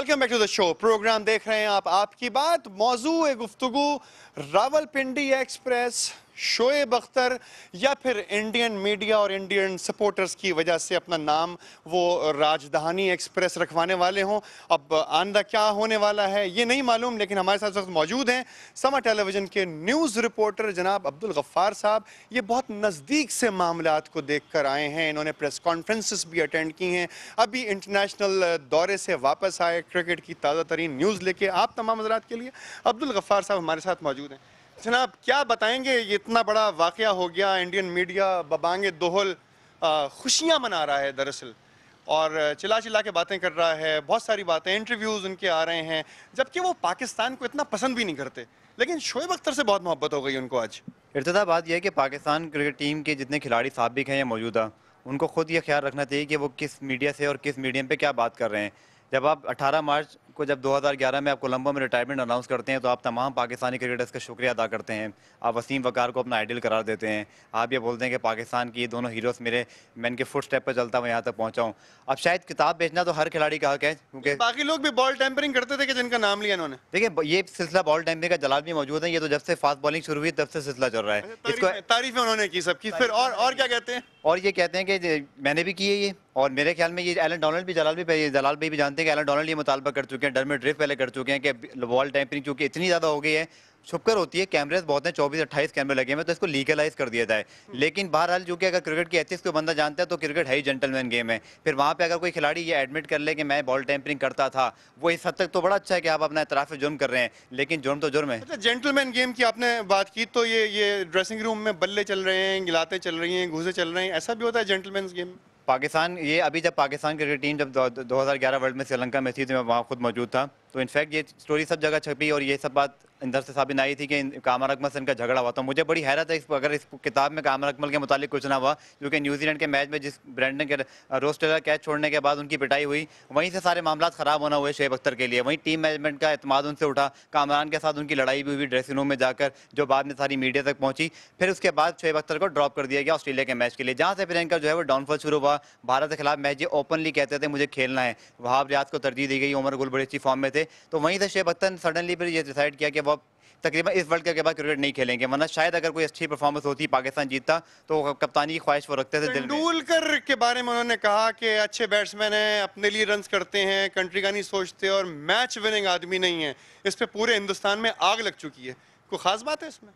Welcome back to the show program دیکھ رہے ہیں آپ آپ کی بات موضوع گفتگو راول پنڈی ایکسپریس شعیب اختر یا پھر انڈین میڈیا اور انڈین سپورٹرز کی وجہ سے اپنا نام وہ راجدھانی ایکسپریس رکھوانے والے ہوں۔ اب آندہ کیا ہونے والا ہے یہ نہیں معلوم، لیکن ہمارے ساتھ وقت موجود ہیں۔ سما ٹیلی ویژن کے نیوز رپورٹر جناب عبد الغفار صاحب، یہ بہت نزدیک سے معاملات کو دیکھ کر آئے ہیں۔ انہوں نے پریس کانفرنسز بھی اٹینڈ کی ہیں۔ ابھی انٹرنیشنل دورے سے واپس آئے، کرکٹ کی تازہ ترین نیوز لے کے آپ تمام حضرات کے لیے۔ عبد الغفار صاحب ہمارے ساتھ موجود ہیں۔ جناب، کیا بتائیں گے، یہ اتنا بڑا واقعہ ہو گیا، انڈین میڈیا ببانگ دوہل خوشیاں منا رہا ہے دراصل۔ اور چلا چلا کے باتیں کر رہا ہے، بہت ساری باتیں، انٹرویوز ان کے آ رہے ہیں، جبکہ وہ پاکستان کو اتنا پسند بھی نہیں کرتے۔ لیکن شعیب اختر سے بہت محبت ہو گئی ان کو آج۔ ارتدا بات یہ ہے کہ پاکستان کرکٹ ٹیم کے جتنے کھلاڑی سابق ہیں یا موجودہ، ان کو خود یہ خیال رکھنا چاہیے کہ وہ کس میڈیا سے اور کس میڈیم پہ کیا بات کر رہے ہیں۔ جب آپ اٹھارہ مارچ کو جب دو ہزار گیارہ میں آپ کولمبو میں ریٹائرمنٹ اناؤنس کرتے ہیں تو آپ تمام پاکستانی کرکٹرز کا شکریہ ادا کرتے ہیں۔ آپ وسیم وقار کو اپنا آئیڈل قرار دیتے ہیں۔ آپ یہ بولتے ہیں کہ پاکستان کی دونوں ہیروز میرے میں ان کے فٹ سٹیپ پہ چلتا ہوں یہاں تک پہنچا ہوں۔ اب شاید کتاب بیچنا تو ہر کھلاڑی کا حق ہے کیونکہ باقی لوگ بھی بال ٹیمپرنگ کرتے تھے کہ جن کا نام لیا انہوں نے۔ دیکھیں یہ سلسلہ بال ٹیمپرنگ کا جلال بھی موجود ہے یہ تو جب سے فاسٹ بالنگ شروع ہوئی تب سے سلسلہ چل رہا ہے۔ اس کو تعریفیں انہوں نے کی سب کی پھر اور اور کیا کہتے ہیں؟ اور یہ کہتے ہیں کہ میں نے بھی کی ہے یہ۔ اور میرے خیال میں یہ ایلن ڈونلڈ بھی، جلال بھی جلال بھائی بھی جانتے ہیں کہ ایلن ڈونلڈ یہ مطالبہ کر چکے ہیں ڈرمٹ ڈرف پہلے کر چکے ہیں کہ وال ٹیمپرنگ چونکہ اتنی زیادہ ہو گئی ہے چھپ کر ہوتی ہے کیمرز بہت ہیں، چوبیس، اٹھائیس کیمرے لگے ہیں، تو اس کو لیگلائز کر دیا جائے۔ لیکن بہرحال جو کہ اگر کرکٹ کی ایتھکس کو بندہ جانتا ہے تو کرکٹ ہے ہی جنٹل مین گیم ہے۔ پھر وہاں پہ اگر کوئی کھلاڑی یہ ایڈمٹ کر لے کہ میں بال ٹیمپرنگ کرتا تھا، وہ اس حد تک تو بڑا اچھا ہے کہ آپ اپنا اعتراف جرم کر رہے ہیں، لیکن جرم تو جرم ہے۔ جینٹل مین گیم کی آپ نے بات کی تو یہ یہ ڈریسنگ روم میں بلے چل رہے ہیں، گلاتے چل رہی ہیں، گھوسے چل رہے ہیں، ایسا بھی ہوتا ہے جینٹل مینس گیم پاکستان، یہ ابھی جب پاکستان کرکٹ ٹیم جب دو ہزار گیارہ ورلڈ میں سری لنکا میں تھی تو میں وہاں خود موجود تھا۔ تو انفیکٹ یہ سٹوری سب جگہ چھپی اور یہ سب بات اندر سے ثابت آئی تھی کہ کامر اکمل سے ان کا جھگڑا ہوا۔ تو مجھے بڑی حیرت ہے اس اگر اس کتاب میں کامر اکمل کے متعلق کچھ نہ ہوا کیونکہ نیوزی لینڈ کے میچ میں جس برینڈن کے روسٹر کیچ چھوڑنے کے بعد ان کی پٹائی ہوئی، وہیں سے سارے معاملات خراب ہونا ہوئے شعیب اختر کے لیے۔ وہیں ٹیم مینجمنٹ کا اعتماد ان سے اٹھا، کامران کے ساتھ ان کی لڑائی بھی ہوئی ڈریسنگ روم میں جا کر، جو بعد میں ساری میڈیا تک پہنچی۔ پھر اس کے بعد شعیب اختر کو ڈراپ کر دیا گیا آسٹریلیا کے میچ کے لیے، جہاں سے پھر ان کا جو ہے وہ ڈاؤن فال شروع ہوا۔ بھارت کے خلاف میچ یہ اوپنلی کہتے تھے، مجھے کھیلنا ہے۔ وہاں ریاض کو ترجیح دی گئی، عمر گل بڑی اچھی فارم میں تھے تھے، تو وہیں سے شیب اختر سڈنلی پھر یہ ڈیسائڈ کیا کہ وہ تقریباً اس ورلڈ کپ کے بعد کرکٹ نہیں کھیلیں گے، ورنہ شاید اگر کوئی اچھی پرفارمنس ہوتی، پاکستان جیتتا، تو کپتانی کی خواہش وہ رکھتے تھے تینڈولکر کے بارے میں انہوں نے کہا کہ اچھے بیٹس مین ہیں، اپنے لیے رنز کرتے ہیں کنٹری کا نہیں سوچتے اور میچ وننگ آدمی نہیں ہے اس پہ پورے ہندوستان میں آگ لگ چکی ہے۔ کوئی خاص بات ہے اس میں؟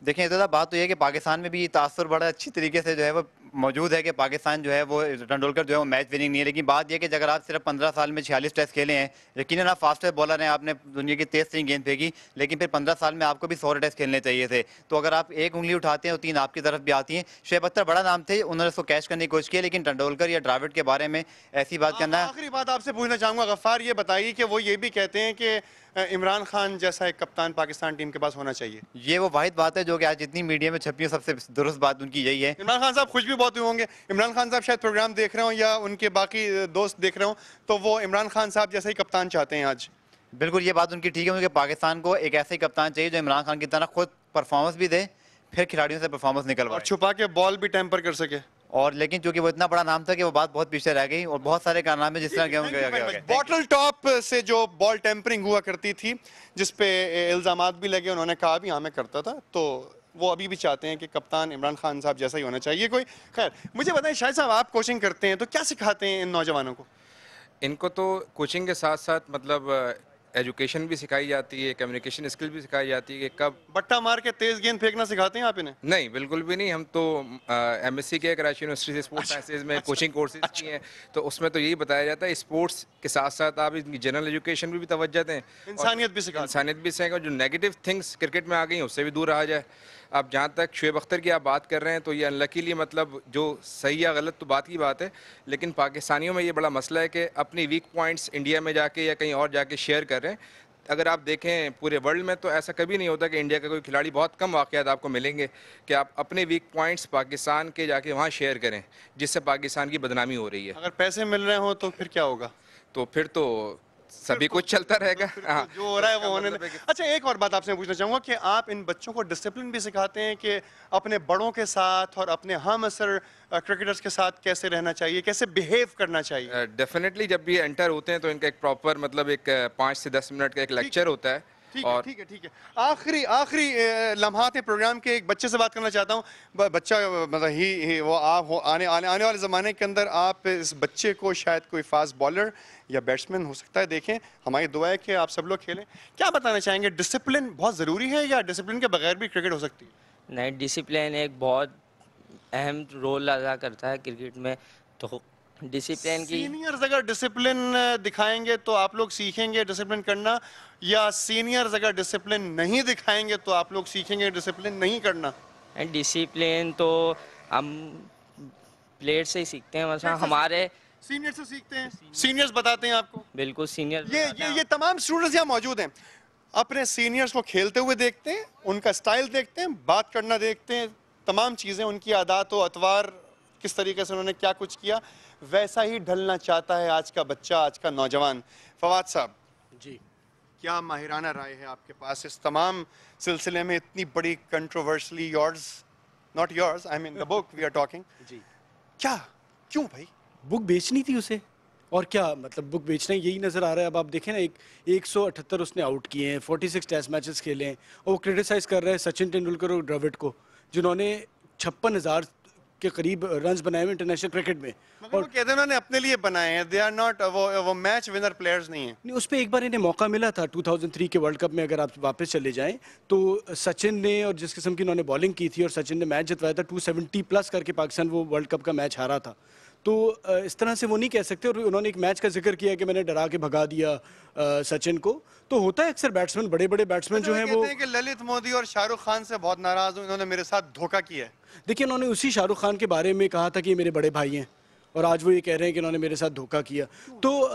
دیکھیں اتنا بات تو یہ ہے کہ پاکستان میں بھی تاثر بڑا اچھی طریقے سے جو ہے وہ موجود ہے کہ پاکستان جو ہے وہ ٹنڈولکر جو ہے وہ میچ وننگ نہیں ہے۔ لیکن بات یہ کہ اگر آپ صرف پندرہ سال میں چھیالیس ٹیسٹ کھیلے ہیں، یقیناً آپ فاسٹر بالر ہیں، آپ نے دنیا کی تیز ترین گیند پھینکی، لیکن پھر پندرہ سال میں آپ کو بھی سو ٹیسٹ کھیلنے چاہیے تھے۔ تو اگر آپ ایک انگلی اٹھاتے ہیں تو تین آپ کی طرف بھی آتی ہیں۔ شعیب اختر بڑا نام تھے، انہوں نے اس کو کیش کرنے کی کوشش کی، لیکن ٹنڈولکر یا ڈراوڈ کے بارے میں ایسی بات کرنا آخری بات آپ سے پوچھنا چاہوں گا، غفار یہ بتائیے کہ وہ یہ بھی کہتے ہیں کہ عمران خان جیسا ایک کپتان پاکستان ٹیم کے پاس ہونا چاہیے۔ یہ وہ واحد بات ہے جو کہ آج جتنی میڈیا میں چھپی ہے سب سے درست بات ان کی یہی ہے۔ عمران خان صاحب خوش بھی بہت ہوئے ہوں گے۔ عمران خان صاحب شاید پروگرام دیکھ رہے ہوں یا ان کے باقی دوست دیکھ رہے ہوں تو وہ عمران خان صاحب جیسا ہی کپتان چاہتے ہیں آج۔ بالکل یہ بات ان کی ٹھیک ہے کیونکہ پاکستان کو ایک ایسے کپتان چاہیے جو عمران خان کی طرح خود پرفارمنس بھی دے پھر کھلاڑیوں سے پرفارمنس نکلوائے۔ اور چھپا کے بال بھی ٹیمپر کر سکے۔ اور لیکن چونکہ وہ اتنا بڑا نام تھا کہ وہ بات بہت پیچھے رہ گئی اور بہت سارے کارنامے جس طرح کے باٹل ٹاپ سے جو بال ٹیمپرنگ ہوا کرتی تھی جس پہ الزامات بھی لگے انہوں نے کہا بھی ہاں میں کرتا تھا تو وہ ابھی بھی چاہتے ہیں کہ کپتان عمران خان صاحب جیسا ہی ہونا چاہیے کوئی۔ خیر مجھے بتائیں شاہد صاحب آپ کوچنگ کرتے ہیں تو کیا سکھاتے ہیں ان نوجوانوں کو؟ ان کو تو کوچنگ کے ساتھ ساتھ مطلب ایجوکیشن بھی سکھائی جاتی ہے کمیونیکیشن اسکل بھی سکھائی جاتی ہے کہ کب بٹا مار کے تیز گیند پھینکنا سکھاتے ہیں آپ انہیں؟ نہیں بالکل بھی نہیں ہم تو ایم ایس سی کے کراچی یونیورسٹی سے اسپورٹس سائنسز میں کوچنگ کورسز کی ہیں تو اس میں تو یہی بتایا جاتا ہے اسپورٹس کے ساتھ ساتھ آپ ان کی جنرل ایجوکیشن بھی توجہ دیں انسانیت بھی سکھاتے انسانیت بھی سکھائیں جو نیگیٹو تھنگس کرکٹ میں آ گئی ہیں اس سے بھی دور رہا جائے۔ اب جہاں تک شعیب اختر کی آپ بات کر رہے ہیں تو یہ انلکیلی مطلب جو صحیح یا غلط تو بات کی بات ہے لیکن پاکستانیوں میں یہ بڑا مسئلہ ہے کہ اپنی ویک پوائنٹس انڈیا میں جا کے یا کہیں اور جا کے شیئر کر رہے ہیں۔ اگر آپ دیکھیں پورے ورلڈ میں تو ایسا کبھی نہیں ہوتا کہ انڈیا کا کوئی کھلاڑی بہت کم واقعات آپ کو ملیں گے کہ آپ اپنے ویک پوائنٹس پاکستان کے جا کے وہاں شیئر کریں جس سے پاکستان کی بدنامی ہو رہی ہے۔ اگر پیسے مل رہے ہوں تو پھر کیا ہوگا؟ تو پھر تو سبھی کچھ چلتا رہے گا؟ ہاں۔ جو ہو رہا ہے وہ ہونے اچھا ایک اور بات آپ سے پوچھنا چاہوں گا کہ آپ ان بچوں کو ڈسپلن بھی سکھاتے ہیں کہ اپنے بڑوں کے ساتھ اور اپنے ہم اثر کرکٹرز کے ساتھ کیسے رہنا چاہیے کیسے بیہیو کرنا چاہیے؟ ڈیفینیٹلی جب بھی انٹر ہوتے ہیں تو ان کا ایک پراپر مطلب ایک پانچ سے دس منٹ کا ایک لیکچر ہوتا ہے۔ ٹھیک ہے ٹھیک ہے آخری آخری لمحات پروگرام کے ایک بچے سے بات کرنا چاہتا ہوں۔ بچہ مطلب ہی وہ آپ آنے آنے والے زمانے کے اندر آپ اس بچے کو شاید کوئی فاسٹ بالر یا بیٹسمن ہو سکتا ہے دیکھیں۔ ہماری دعا ہے کہ آپ سب لوگ کھیلیں۔ کیا بتانا چاہیں گے ڈسپلن بہت ضروری ہے یا ڈسپلن کے بغیر بھی کرکٹ ہو سکتی ہے؟ نہیں ڈسپلن ایک بہت اہم رول ادا کرتا ہے کرکٹ میں۔ تو ڈسپلین کی سینئرز اگر ڈسپلین دکھائیں گے تو آپ لوگ سیکھیں گے ڈسپلین کرنا یا سینئرز اگر ڈسپلین نہیں دکھائیں گے تو آپ لوگ سیکھیں گے ڈسپلین نہیں کرنا؟ ڈسپلین تو ہم پلیئر سے ہی سیکھتے ہیں مثلا ہمارے سینئر سے سیکھتے ہیں۔ سینئرز بتاتے ہیں آپ کو۔ بالکل سینئر یہ تمام سٹوڈنٹس یہاں موجود ہیں۔ اپنے سینئرز کو کھیلتے ہوئے دیکھتے ہیں ان کا سٹائل دیکھتے ہیں بات کرنا دیکھتے ہیں تمام چیزیں ان کی عادات و اتوار کس طریقے سے انہوں نے کیا کچھ کیا۔ ویسا ہی ڈھلنا چاہتا ہے آج کا بچہ آج کا نوجوان۔ فواد صاحب جی۔ کیا ماہرانہ رائے ہے آپ کے پاس؟ اس تمام سلسلے میں اتنی بڑی controversially yours not yours I mean the book we are talking جی۔ کیا؟ کیوں بھائی؟ بک بیچنی تھی اسے۔ اور کیا مطلب بک بیچنا یہی نظر آ رہا ہے؟ اب آپ دیکھیں نا ایک ایک سو اٹھتر اس نے آؤٹ کیے ہیں۔ فورٹی سکس ٹیسٹ میچز کھیلے ہیں۔ اور وہ کریٹیسائز کر رہے ہیں سچن ٹینڈولکر اور ڈراوڈ کو جنہوں نے چھپن ہزار کے قریب رنز بنائے ہوئے انٹرنیشنل کرکٹ میں. اور کہتے انہوں نے اپنے لیے بنائے ہیں. دے آر ناٹ وہ میچ ونر پلیئرز نہیں ہیں. اس پہ ایک بار انہیں موقع ملا تھا 2003 کے ورلڈ کپ میں اگر آپ واپس چلے جائیں تو سچن نے اور جس قسم کی انہوں نے بالنگ کی تھی اور سچن نے میچ جتوایا تھا 270 پلس کر کے پاکستان وہ ورلڈ کپ کا میچ ہارا تھا. تو اس طرح سے وہ نہیں کہہ سکتے اور انہوں نے ایک میچ کا ذکر کیا کہ میں نے ڈرا کے بھگا دیا سچن کو. تو ہوتا ہے اکثر بیٹسمین بڑے بڑے بیٹسمین جو ہیں وہ کہتے ہیں کہ للت مودی اور شاہ رخ خان سے بہت ناراض ہوں انہوں نے میرے ساتھ دھوکہ کیا ہے۔ دیکھیں انہوں نے اسی شاہ رخ خان کے بارے میں کہا تھا کہ یہ میرے بڑے بھائی ہیں اور آج وہ یہ کہہ رہے ہیں کہ انہوں نے میرے ساتھ دھوکہ کیا۔ تو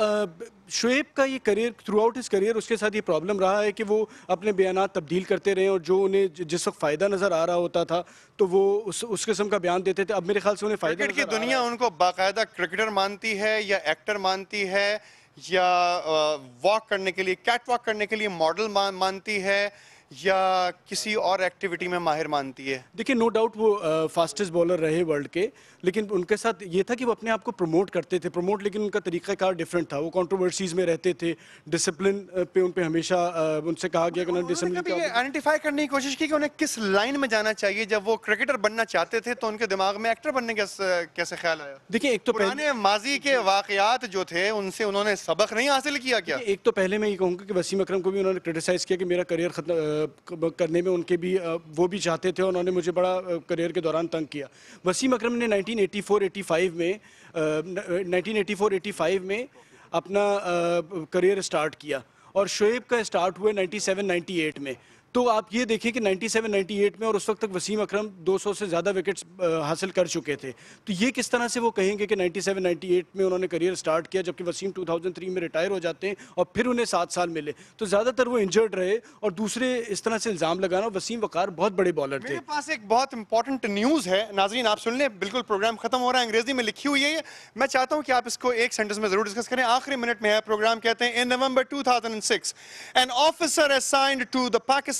شویب کا یہ کریئر تھرو آؤٹ اس کریئر اس کے ساتھ یہ پرابلم رہا ہے کہ وہ اپنے بیانات تبدیل کرتے رہے ہیں اور جو انہیں جس وقت فائدہ نظر آ رہا ہوتا تھا تو وہ اس قسم کا بیان دیتے تھے۔ اب میرے خیال سے انہیں فائدہ نظر آ رہا ہے۔ کرکٹ کی دنیا ان کو باقاعدہ کرکٹر مانتی ہے یا ایکٹر مانتی ہے یا واک کرنے کے لیے کیٹ واک کرنے کے لیے ماڈل مانتی ہے۔ یا کسی اور ایکٹیوٹی میں ماہر مانتی ہے؟ دیکھیں نو ڈاؤٹ وہ فاسٹس بولر رہے ورلڈ کے لیکن ان کے ساتھ یہ تھا کہ وہ اپنے آپ کو پروموٹ کرتے تھے پروموٹ لیکن ان کا طریقہ کار ڈیفرنٹ تھا۔ وہ کانٹروورسیز میں رہتے تھے ڈسپلن پہ ان پہ ہمیشہ ان سے کہا گیا کہ انہوں نے ڈسپلن آئنٹیفائی کرنے کی کوشش کی کہ انہیں کس لائن میں جانا چاہیے؟ جب وہ کرکٹر بننا چاہتے تھے تو ان کے دماغ میں ایکٹر بننے کیسے خیال آیا؟ دیکھیں ایک تو پہلے پرانے ماضی کے جی۔ واقعات جو تھے ان سے انہوں نے سبق نہیں حاصل کیا کیا؟ ایک تو پہلے میں یہ کہوں گا کہ وسیم اکرم کو بھی انہوں نے کرٹیسائز کیا کہ میرا کریئر ختم کرنے میں ان کے بھی وہ بھی چاہتے تھے، انہوں نے مجھے بڑا کریئر کے دوران تنگ کیا۔ وسیم اکرم نے nineteen eighty four eighty five میں nineteen eighty four eighty five میں اپنا کریئر سٹارٹ کیا۔ اور شعیب کا سٹارٹ ہوئے نائنٹی سیون نائنٹی ایٹ میں۔ تو آپ یہ دیکھیں کہ نائنٹی سیون نائنٹی ایٹ میں اور اس وقت تک وسیم اکرم دو سو سے زیادہ وکٹس حاصل کر چکے تھے۔ تو یہ کس طرح سے وہ کہیں گے کہ نائنٹی سیون نائنٹی ایٹ میں انہوں نے کریئر سٹارٹ کیا جبکہ وسیم ٹو تھاؤزنڈ تھری میں ریٹائر ہو جاتے ہیں اور پھر انہیں سات سال ملے۔ تو زیادہ تر وہ انجرڈ رہے اور دوسرے اس طرح سے الزام لگانا، وسیم وقار بہت بڑے بالر تھے۔ میرے پاس ایک بہت امپورٹنٹ نیوز ہے۔ ناظرین، آپ سن لیں، بالکل پروگرام ختم ہو رہا ہے، انگریزی میں لکھی ہوئی ہے میں چاہتا ہوں کہ آپ اس کو ایک سینٹنس میں ضرور ڈسکس کریں۔ آخری منٹ میں ہے پروگرام کہتے ہیں ان نومبر 2006 an officer assigned to the Pakistan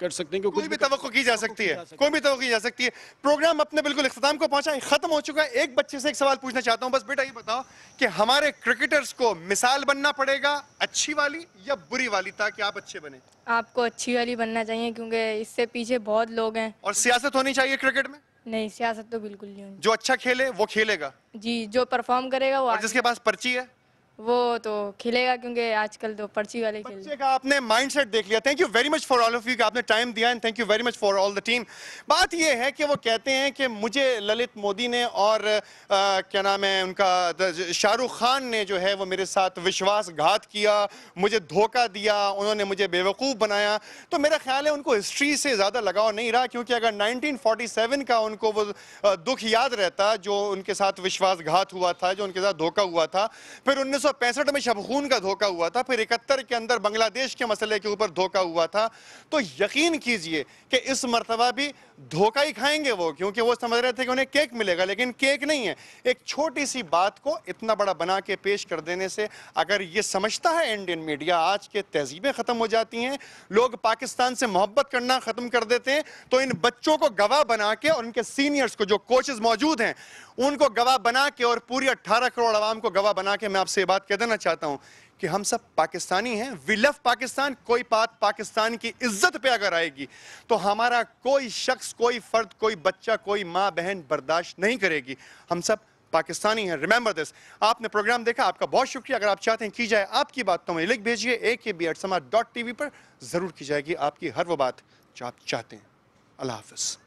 کر سکتے ہیں کوئی بھی توقع کی جا سکتی ہے کوئی بھی توقع کی جا سکتی ہے۔ پروگرام اپنے بالکل اختتام کو پہنچا ہے ختم ہو چکا ہے۔ ایک بچے سے ایک سوال پوچھنا چاہتا ہوں بس بیٹا ہی بتاؤ کہ ہمارے کرکٹرز کو مثال بننا پڑے گا اچھی والی یا بری والی تاکہ آپ اچھے بنیں؟ آپ کو اچھی والی بننا چاہیے کیونکہ اس سے پیچھے بہت لوگ ہیں۔ اور سیاست ہونی چاہیے کرکٹ میں؟ نہیں سیاست تو بالکل نہیں جو اچھا کھیلے وہ کھیلے گا۔ جی جو پرفارم کرے گا وہ اور جس کے پاس پرچی ہے؟ وہ تو کھلے گا کیونکہ آج کل تو پرچی والے کھیل بچے کا آپ نے مائنڈ سیٹ دیکھ لیا. Thank you very much for all of you کہ آپ نے ٹائم دیا and very much for all the team بات یہ ہے کہ وہ کہتے ہیں کہ مجھے للت مودی نے اور کیا نام ہے، ان کا شاہ رخ خان نے جو ہے وہ میرے ساتھ وشواس گھات کیا، مجھے دھوکہ دیا، انہوں نے مجھے بیوقوف بنایا۔ تو میرا خیال ہے ان کو ہسٹری سے زیادہ لگاؤ نہیں رہا کیونکہ اگر نائنٹین فورٹی سیون کا ان کو وہ دکھ یاد رہتا جو ان کے ساتھ وشواس گھات ہوا تھا، جو ان کے ساتھ دھوکہ ہوا تھا، پھر انیس سو سو پینسٹھ میں شبخون کا دھوکہ ہوا تھا، پھر اکتر کے اندر بنگلہ دیش کے مسئلے کے اوپر دھوکہ ہوا تھا۔ تو یقین کیجیے کہ اس مرتبہ بھی دھوکہ ہی کھائیں گے وہ، کیونکہ وہ سمجھ رہے تھے کہ انہیں کیک ملے گا۔ لیکن کیک نہیں ہے۔ ایک چھوٹی سی بات کو اتنا بڑا بنا کے پیش کر دینے سے اگر یہ سمجھتا ہے انڈین میڈیا، آج کے تہذیبیں ختم ہو جاتی ہیں۔ لوگ پاکستان سے محبت کرنا ختم کر دیتے ہیں۔ تو ان بچوں کو گواہ بنا کے اور ان کے سینئرز کو جو کوچز موجود ہیں، ان کو گواہ بنا کے اور پوری اٹھارہ کروڑ عوام کو گواہ بنا کے میں آپ سے یہ بات ساتھ کہہ دینا چاہتا ہوں کہ ہم سب پاکستانی ہیں۔ وی لف پاکستان کوئی بات پاکستان کی عزت پہ اگر آئے گی تو ہمارا کوئی شخص، کوئی فرد، کوئی بچہ، کوئی ماں بہن برداشت نہیں کرے گی۔ ہم سب پاکستانی ہیں۔ ریمیمبر دس آپ نے پروگرام دیکھا؟ آپ کا بہت شکریہ۔ اگر آپ چاہتے ہیں کی جائے آپ کی بات تو ہمیں لکھ بھیجئے A K B at Samaa dot T V پر ضرور کی جائے گی۔ آپ کی ہر وہ بات جو آپ چاہتے ہیں۔ اللہ حافظ۔